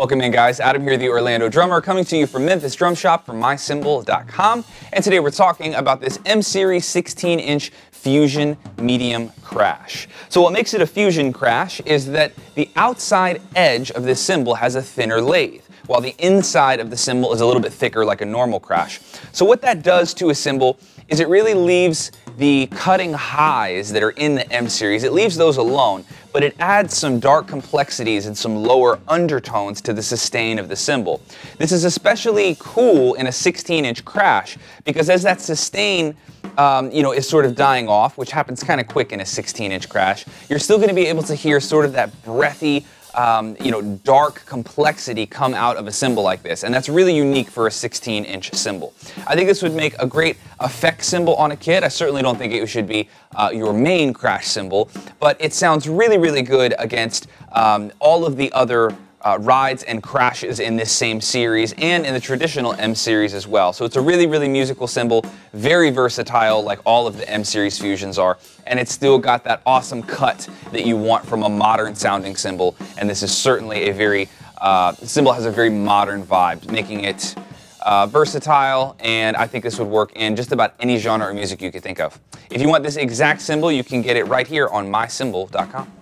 Welcome in, guys. Adam here, the Orlando drummer, coming to you from Memphis Drum Shop from MyCymbal.com. And today we're talking about this M Series 16 inch Fusion Medium Crash. So, what makes it a Fusion Crash is that the outside edge of this cymbal has a thinner lathe while the inside of the cymbal is a little bit thicker like a normal crash. So what that does to a cymbal is it really leaves the cutting highs that are in the M series, it leaves those alone, but it adds some dark complexities and some lower undertones to the sustain of the cymbal. This is especially cool in a 16 inch crash because as that sustain um, you know, is sort of dying off, which happens kind of quick in a 16 inch crash, you're still going to be able to hear sort of that breathy, um, you know, dark complexity come out of a cymbal like this. And that's really unique for a 16 inch cymbal. I think this would make a great effect cymbal on a kit. I certainly don't think it should be uh, your main crash cymbal, but it sounds really, really good against um, all of the other uh, rides and crashes in this same series and in the traditional M series as well. So it's a really, really musical cymbal, very versatile like all of the M series fusions are, and it's still got that awesome cut that you want from a modern sounding cymbal, and this is certainly a very, uh, cymbal has a very modern vibe, making it uh, versatile, and I think this would work in just about any genre of music you could think of. If you want this exact cymbal, you can get it right here on mycymbal.com.